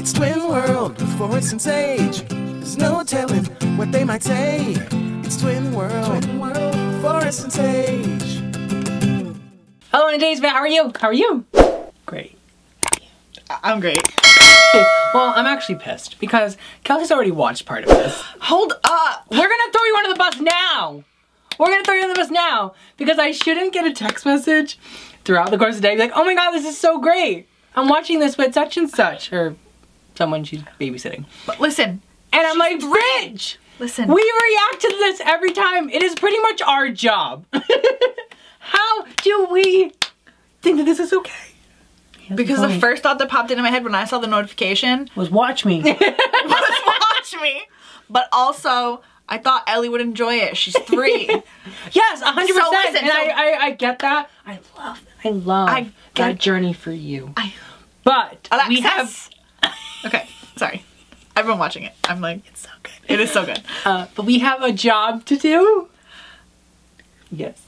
It's Twin World with Forest and Sage. There's no telling what they might say. It's Twin World, Twin World with Forest and Sage. Hello, and today's How are you? How are you? Great. I'm great. Well, I'm actually pissed because Kelsey's already watched part of this. Hold up. We're gonna throw you under the bus now. We're gonna throw you under the bus now because I shouldn't get a text message throughout the course of the day. Be like, oh my god, this is so great. I'm watching this with such and such or someone she's babysitting, But listen, and I'm like, Rich, listen. we react to this every time. It is pretty much our job. How do we think that this is okay? because the first thought that popped into my head when I saw the notification was watch me. was watch me. But also, I thought Ellie would enjoy it. She's three. Yes, a hundred So percent. listen, And so- I, I, I get that. I love, I love I that journey for you. I- but we have, Alexis. Okay, sorry. I've been watching it. I'm like, it's so good. it is so good. Uh, but we have a job to do. Yes.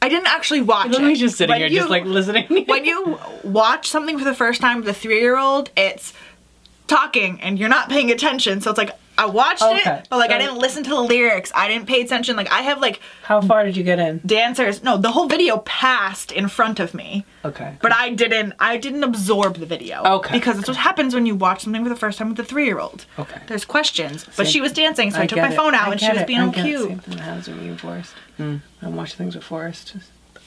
I didn't actually watch it. Lily's just sitting When here, you- just like listening. when you watch something for the first time with a three-year-old, it's talking and you're not paying attention. So it's like I watched Okay, it, but like I didn't listen to the lyrics. I didn't pay attention. Like I have like How far did you get in? dancers. No, the whole video passed in front of me, Okay. but I didn't. I didn't absorb the video. Okay. Because it's what happens when you watch something for the first time with a three-year-old. Okay. There's questions, but Same- she was dancing, so I, took my it. phone out I and she was it. being I all get it. cute. Same thing that happens with me and Forest. Mm. I watch things with Forest.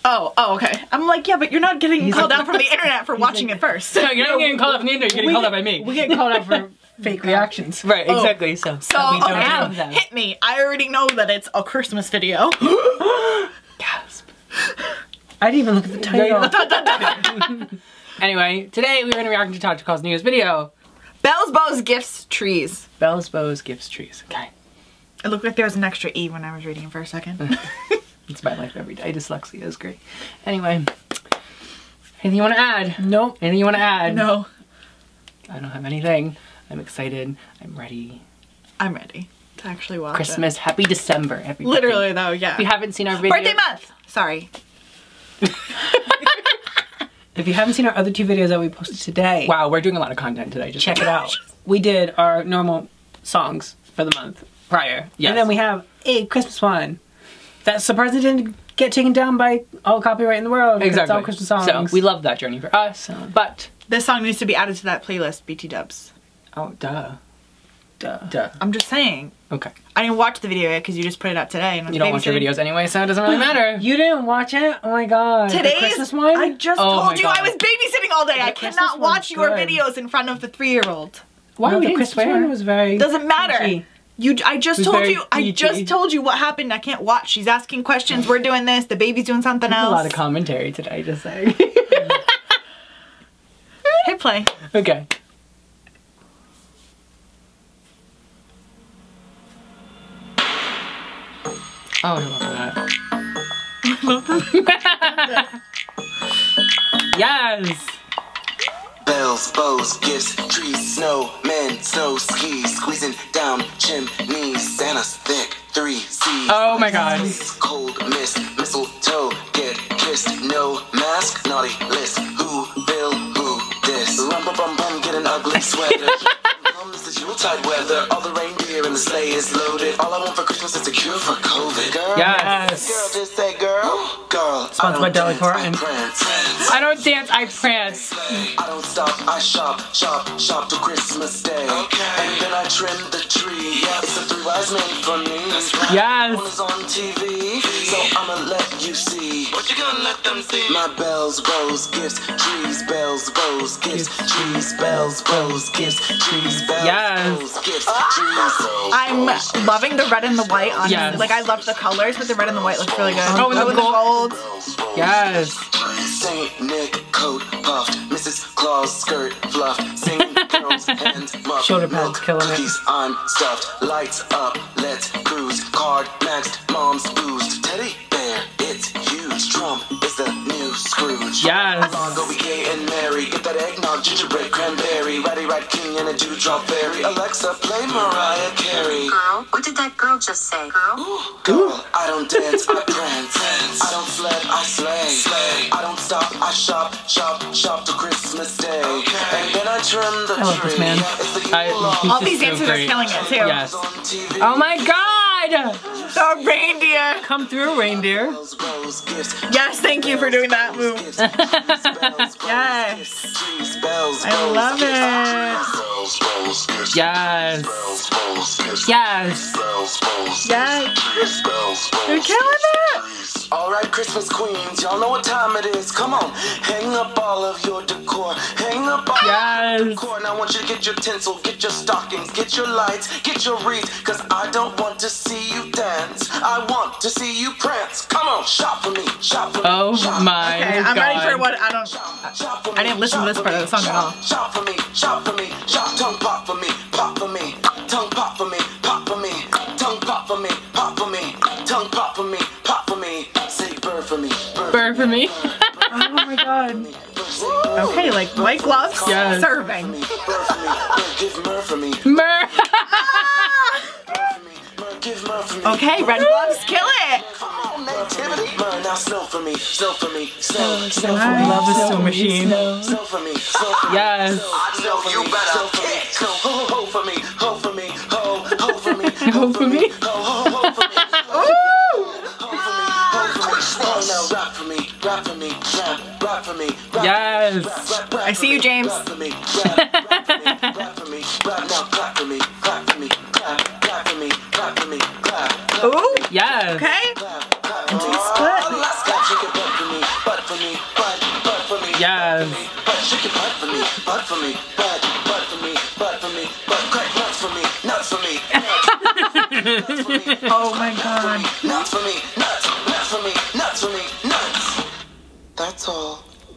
Oh, oh, okay. I'm like, yeah, but you're not getting called out from the internet for watching it first. No, you're not getting called out from the internet. You're getting called out by me. We get called out for fake reactions. Right. Oh. Exactly. So. So we don't okay, have them. hit me. I already know that it's a Christmas video. Gasp. I didn't even look at the title. anyway, today we're going to react to Todrick Hall's newest video. Bells, bows, gifts, trees. Bells, bows, gifts, trees. Okay. It looked like there was an extra E when I was reading it for a second. It's my life every day. Dyslexia is great. Anyway. Anything you want to add? Nope. Anything you want to add? no, I don't have anything. I'm excited. I'm ready. I'm ready to actually watch Christmas. Happy December, everybody. Literally though, yeah. If you haven't seen our video. Birthday month. Sorry. If you haven't seen our other two videos that we posted today. Wow, we're doing a lot of content today. Just check it out. we did our normal songs for the month prior. Yes. And then we have a Christmas one that surprisingly didn't get taken down by all copyright in the world. 'cause It's all Christmas songs. So we love that journey for us. But This song needs to be added to that playlist, BT Dubs. Oh, duh. Duh. duh. I'm just saying. Okay. I didn't watch the video yet because you just put it out today. And You don't watch your videos anyway, so it doesn't really matter. You didn't watch it? Oh my god. The Today's Christmas one? I just Oh told you I was babysitting all day. I Christmas cannot watch your good. videos in front of the three-year-old. Why No, the Christmas swear. one was very Doesn't matter. PG. You, I just told you. I just told you what happened. I can't watch. She's asking questions. We're doing this. The baby's doing something There's else. a lot of commentary today, just saying. Hit play. okay. Oh, I love that. yes! Bells, bows, gifts, trees, snow, men, snow skis, squeezing down chimneys, Santa's thick, three C's. Oh my god. Cold mist, mistletoe, get kissed, no mask, naughty list, who bill, who this? Rum bum bum bum, get an ugly sweater. The Yuletide weather, all the reindeer and the sleigh is loaded. All I want for Christmas is a cure for COVID. Girl, Yes. girl, just say girl, girl. Sponsored by. Prince. I don't dance, I prance. I don't stop, I shop, shop, shop till Christmas Day. And then I trim the tree. It's the three wise men for me. Yes. One is on TV, so I'ma let you see. What you gonna let them see? My bells, bows, gifts, trees, bells, bows, gifts, trees, bells, bows, gifts, trees, bells, Yes. bows, gifts, trees. I'm loving the red and the white. on Yes. like I love the colors, but the red and the white looks really good. Oh, and the with gold- the gold. Yes. Nick coat puffed, Mrs. Claus skirt fluffed, singing girls and muff. Shoulder pads killing it. cookies, I'm stuffed, lights up, let's cruise. Card maxed, mom's boozed. Teddy bear, it's huge. Trump is the new Scrooge. Yes. Go be gay and merry, get that eggnog, gingerbread, cranberry, ratty Rat King and a Dewdrop Fairy. Alexa, play Mariah Carey. Girl, what did that girl just say? Girl? Girl, I don't dance, I prance. I don't flirt, I slay. I don't stop, I shop, shop, shop till Christmas Day. And then I trim the I love this tree. man. It's the I- Yule All these so dancers great. are killing it too. Yes. Oh my god! The reindeer. Come through, reindeer. Bells, rose, gifts, Yes, thank you for doing that move. Yes. gifts, trees, bells, I love it. bells, bells, gifts, Yes. bells, bells, gifts, Yes. bells, bells, Yes. You're killing it. trees. All right, Christmas queens, y'all know what time it is. Come on, hang up all of your decor. Hang up all Yes. your decor. Now I want you to get your tinsel, get your stockings, get your lights, get your wreath. Cause I don't want to see you dance. I want to see you prance. Come on, shop for me, shop for me. Oh shop. my Okay, I'm ready for what I don't. Shop for me, I didn't listen to this shop part of the for song me, at all. Shop for me, shop for me, shop tongue pop for me, pop for me, tongue pop for me, pop for me, tongue pop for me, pop for me, tongue pop for me, bird for me. Oh my god. for me, bird say bird Okay, like white gloves Yes. serving. for me, bird for me, bird give myrrh for me, Mur. bird for me, bird give myrrh for me. Okay, red gloves, kill it. Come on, nativity. Myrrh, now snow for me, snow for me, snow, snow for I me, love this snow machine. snow for me, snow for me. Yes. I know you better kick. Ho ho for me, ho for me, ho ho for me, Ho for me. ho ho ho for me. For me, clap, clap for Ooh. me. Yes. Okay. Clap, clap for Into me. split. Oh, let's clap, shake it, butt for me, butt for me, butt, butt for me, Yes. butt, shake it,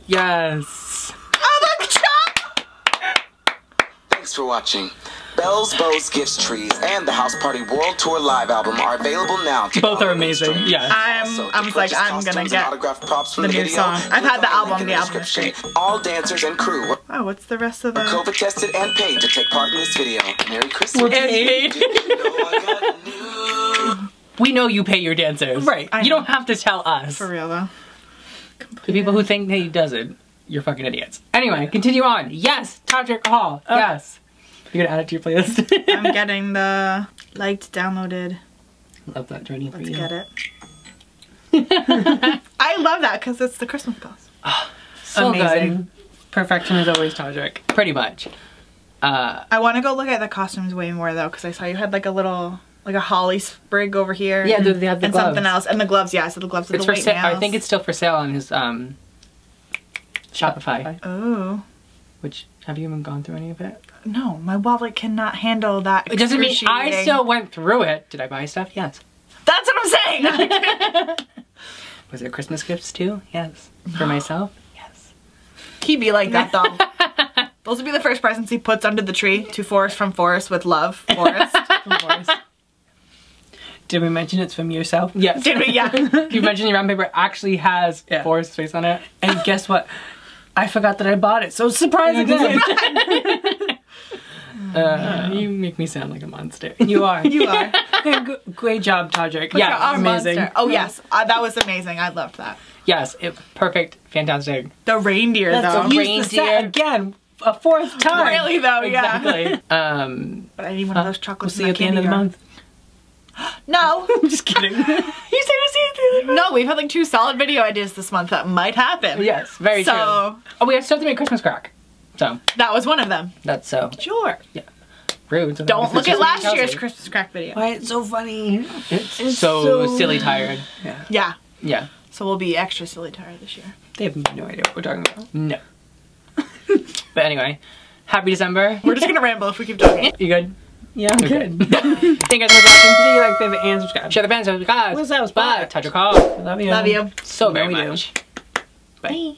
Yes. Oh, look, chop. Thanks for watching. Bells, Bows, Gifts, Trees, and the House Party World Tour Live album are available now. Both are amazing. stream. Yes. I'm. Also, I to was like, I'm gonna get. autographed props from the the, new video, song. I've had on the link album, in the album is description. All dancers and crew were Oh, what's the rest of the? COVID tested and paid to take part in this video. Merry Christmas. Paid. You know I got new- We know you pay your dancers. Right, I You know. don't have to tell us. For real though. The people who think that he doesn't, you're fucking idiots. Anyway, continue on. Yes, Todrick Hall. yes. You're gonna add it to your playlist. I'm getting the liked, downloaded. Love that journey for Let's you. get it. I love that because it's the Christmas bells. So Amazing. good. Perfection is always Todrick. Pretty much. Uh, I want to go look at the costumes way more though because I saw you had like a little like a holly sprig over here. Yeah, they have the and gloves. something else and the gloves. Yeah, so the gloves. With it's the for white sale. I think it's still for sale on his um, Shopify. Oh Which have you even gone through any of it? no, my wallet cannot handle that. It doesn't mean I still went through it. Did I buy stuff? Yes. That's what I'm saying. Was there Christmas gifts too? Yes. For myself? Yes. He'd be like that though. Those would be the first presents he puts under the tree. To Forest from Forest with love, Forest. from course. Did we mention it's from yourself? Yes. Did we? Yeah. you mentioned your round paper actually has Yeah. Forest's face on it. And guess what? I forgot that I bought it, so surprise again. uh, you make me sound like a monster. You are. You are. G- Great job, Todrick. Yeah, Yeah, amazing. monster. Oh yes, uh, that was amazing. I loved that. Yes, it, perfect, fantastic. The reindeer That's though. a reindeer again, a fourth time. Really though, yeah. Exactly. um, But I need one of those we'll chocolates. see you at the end of the month. No, I'm just kidding. you said we'll see you at the end of the month. no, we've had like two solid video ideas this month that might happen. Yes, very So- true. Oh, we have stuff to make Christmas crack. So That was one of them. that's so Sure. Yeah. Rude. Don't look at last year's Christmas crack video. Why it's so funny? It's, It's so, so- silly tired. Yeah. Yeah. Yeah. So we'll be extra silly tired this year. They have no idea what we're talking about. No. but anyway, happy December. We're just gonna ramble if we keep talking. You good? Yeah, I'm Okay. good. Thank you guys so much for watching. Do you like favorite and subscribe? Share the fans, guys. What's up, Bye. Touch your call. Love you. Love you. So very No, we do. much. Bye.